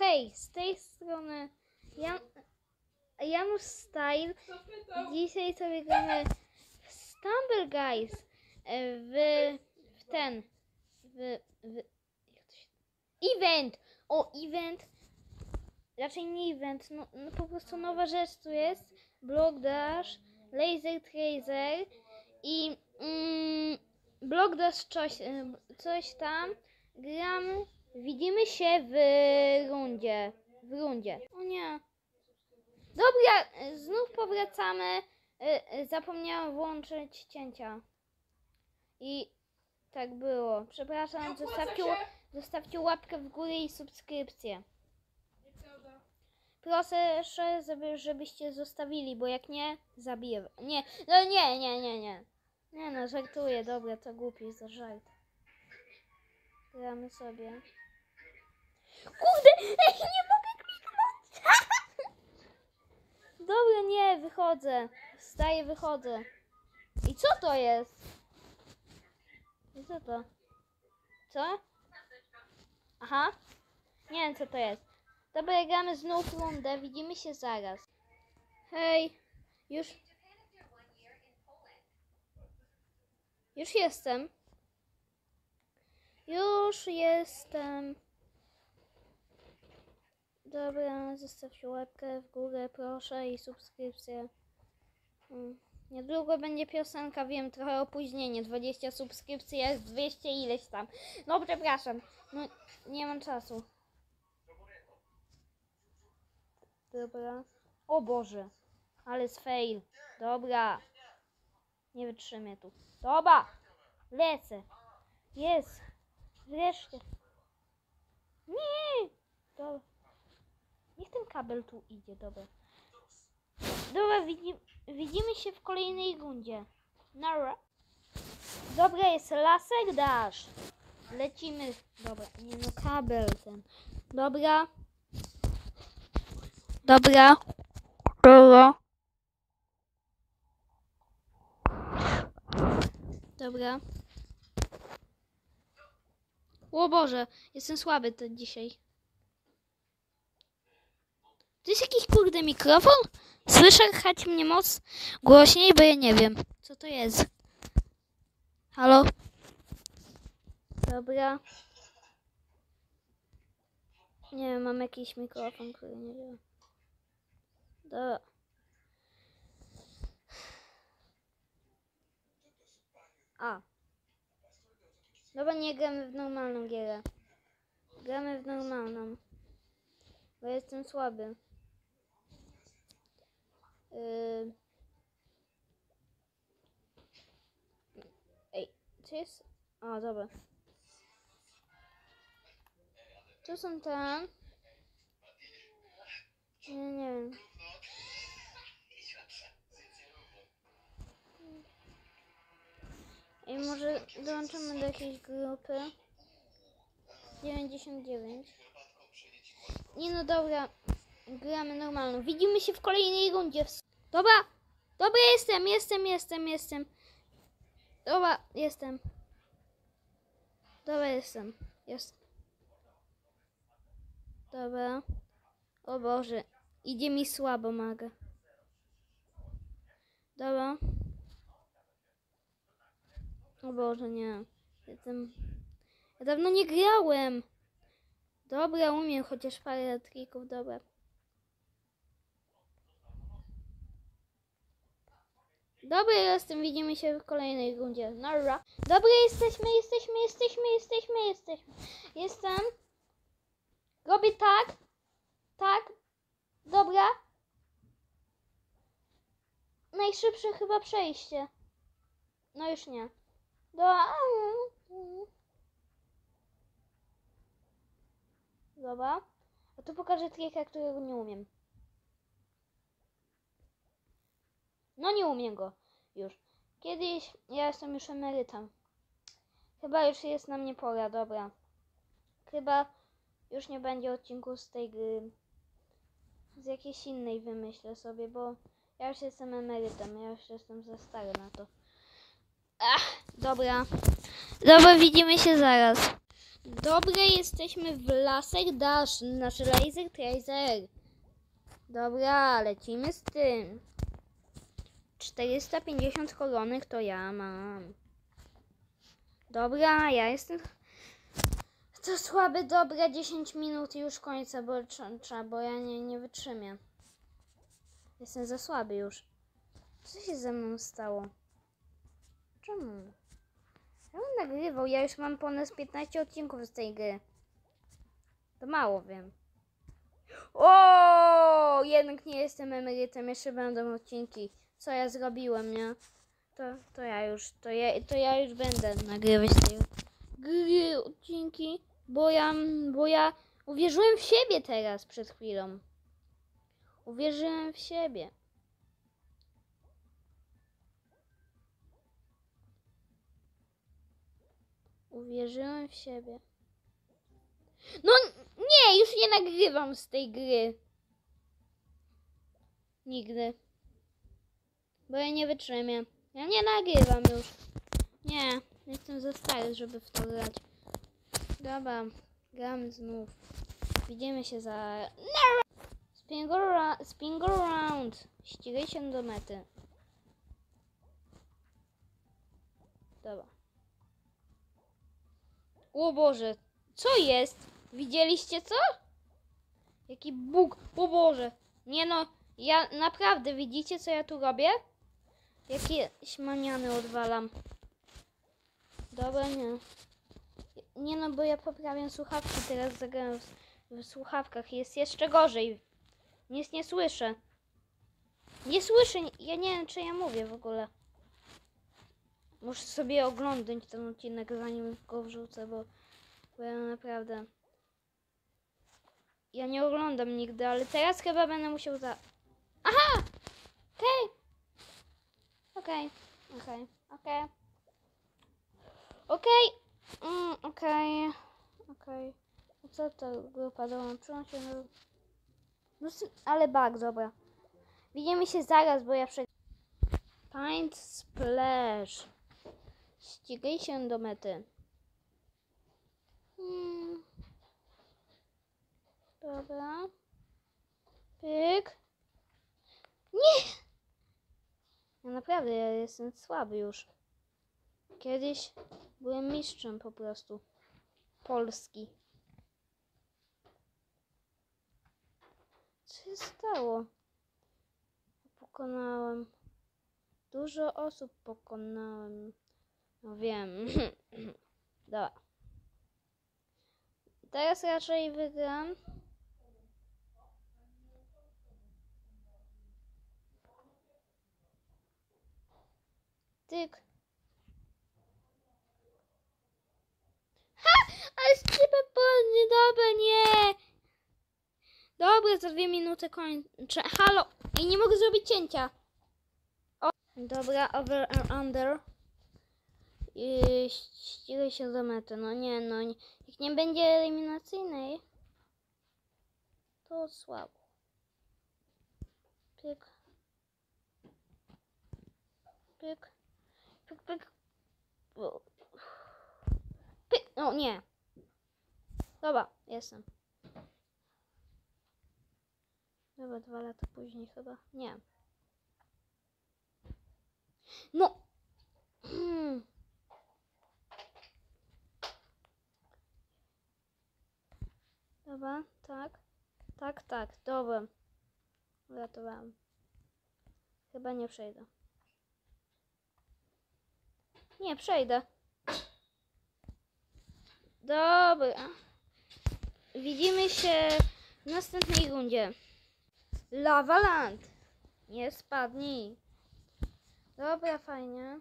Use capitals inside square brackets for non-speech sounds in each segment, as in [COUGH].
hej, z tej strony Jan, Janusz Style. Dzisiaj sobie gramy w Stumble Guys. e, W, w ten. W, w. Event! O, event. Raczej nie event, no, no po prostu nowa rzecz tu jest. Block Dash, Laser Tracer i mm, Block Dash coś, e, coś tam. Gramy. Widzimy się w rundzie. W rundzie. O nie. Dobra, znów powracamy. E, e, Zapomniałam włączyć cięcia. I tak było. Przepraszam, zostawcie, zostawcie łapkę w górę i subskrypcję. Proszę, żeby, żebyście zostawili, bo jak nie, zabiję. Nie, no nie, nie, nie, nie. Nie no, żartuję, dobra, to głupi za żart. Gramy sobie. Kurde, ej, nie mogę kliknąć. [LAUGHS] Dobra, nie, wychodzę. Wstaję, wychodzę. I co to jest? I co to? Co? Aha. Nie wiem, co to jest. Dobra, gramy znów rundę. Widzimy się zaraz. Hej. Już... Już jestem. Już jestem. Dobra, zostawcie łapkę w górę, proszę i subskrypcję. Mm, Niedługo będzie piosenka, wiem, trochę opóźnienie. 20 subskrypcji, jest 200 ileś tam. No przepraszam, no nie mam czasu. Dobra. O Boże, ale z fail. Dobra. Nie wytrzymię tu. Dobra, lecę. Jest. Wreszcie. Nie. Dobra. Niech ten kabel tu idzie, dobra. Dobra, widzi, widzimy się w kolejnej rundzie. Nara. Dobra, jest lasek dash. Lecimy. Dobra, nie no, kabel ten. Dobra. Dobra. Dobra. Dobra. O Boże, jestem słaby to dzisiaj. To jest jakiś kurde mikrofon? Słyszę chać mnie moc głośniej, bo ja nie wiem, co to jest. Halo? Dobra. Nie wiem, mam jakiś mikrofon, który nie wiem. Dobra. A. Dobra, nie gramy w normalną gierę. Gramy w normalną. Bo jestem słaby. Yy... Ej, co jest? O, dobra. Tu są te. Nie, nie wiem. Ej, może dołączymy do jakiejś grupy. 99. Nie no dobra, gramy normalną. Widzimy się w kolejnej rundzie. Dobra, dobra jestem, jestem, jestem, jestem. Dobra, jestem. Dobra, jestem. Jest. Dobra. O Boże, idzie mi słabo, maga. Dobra. O Boże, nie. Jestem... Ja dawno nie grałem. Dobra, umiem chociaż parę trików, dobra. Dobra, jestem, widzimy się w kolejnej rundzie. Nara. Dobra, jesteśmy, jesteśmy, jesteśmy, jesteśmy, jesteśmy. Jestem. Robię tak. Tak. Dobra. Najszybsze chyba przejście. No już nie. Dobra. Dobra. A tu pokażę trika, którego nie umiem. No nie umiem go już. Kiedyś ja jestem już emerytem. Chyba już jest na mnie pora, dobra. Chyba już nie będzie odcinku z tej gry. Z jakiejś innej wymyślę sobie, bo ja już jestem emerytem, ja już jestem za stary na to. Ach, dobra. Dobra, widzimy się zaraz. Dobra, jesteśmy w lasek dash, nasz laser tracer. Dobra, lecimy z tym. 450 koronek to ja mam. Dobra, ja jestem. To słaby, dobra, 10 minut już końca, bo bo ja nie, nie wytrzymię. Jestem za słaby już. Co się ze mną stało? Czemu? Ja bym nagrywał, ja już mam ponad 15 odcinków z tej gry. To mało wiem. O, jednak nie jestem emerytem, jeszcze będą odcinki. Co ja zrobiłem, nie? To, to ja już, to ja, to ja już będę nagrywać tej gry odcinki, bo ja, bo ja uwierzyłem w siebie teraz przed chwilą. Uwierzyłem w siebie. Uwierzyłem w siebie. No nie, już nie nagrywam z tej gry. Nigdy. Bo ja nie wytrzymię. Ja nie nagrywam już. Nie, jestem za stary, żeby w to grać. Dobra, gramy znów. Widzimy się za... Ra- spin round. Ścigaj się do mety. Dobra. O Boże, co jest? Widzieliście co? Jaki bóg, o Boże. Nie no, ja naprawdę, widzicie co ja tu robię? Jakie śmaniany odwalam. Dobra, nie. Nie no, bo ja poprawiam słuchawki, teraz zagram w, w słuchawkach. Jest jeszcze gorzej. Nic nie słyszę. Nie słyszę, ja nie wiem czy ja mówię w ogóle. Muszę sobie oglądać ten odcinek zanim go wrzucę, bo, bo ja naprawdę... Ja nie oglądam nigdy, ale teraz chyba będę musiał za... Aha! Okej! Okej, okej, okej. Okej, mm, okej, Co to grupa dołączyła się? No, no ale bug, dobra. Widzimy się zaraz, bo ja prze... Paint Splash. Ścigaj się do mety. Hmm. Dobra. Pyk. Nie! Ja naprawdę ja jestem słaby już. Kiedyś byłem mistrzem po prostu. Polski. Co się stało? Pokonałem. Dużo osób pokonałem. No wiem. [CLEARS THROAT] Dobra. Teraz raczej wygram. Tyk. Ha! Ale szczypę podnie, dobra, nie! Dobra, za dwie minuty kończę. Halo! I nie mogę zrobić cięcia. O. Dobra, over and under. Ścigaj się do mety. No nie, no nie. Jak nie będzie eliminacyjnej, to słabo. Pyk. Pyk. Pyk, pyk. Pyk. O nie. Dobra, jestem. Dobra, dwa lata później chyba. Nie. No. Dobra, tak. Tak, tak, dobra. Uratowałam. Chyba nie przejdę. Nie, przejdę. Dobra. Widzimy się w następnej rundzie. Lavaland. Nie spadnij. Dobra, fajnie.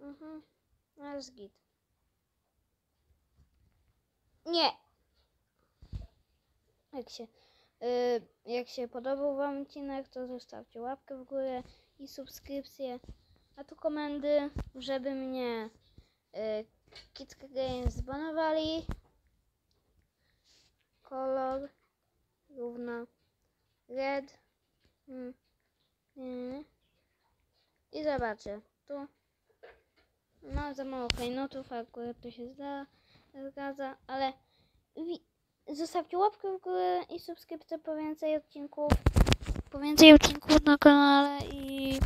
Mhm. No Jest git. Nie. Jak się, y, jak się podobał Wam odcinek, to zostawcie łapkę w górę i subskrypcję. A tu komendy, żeby mnie y, Kitka Games zbanowali. Kolor równa red. Mm, nie, I zobaczę. Tu mam za mało klejnotów, akurat to się zda, zgadza, ale zostawcie łapkę w górę i subskrypcję po więcej odcinków. Po więcej odcinków na kanale i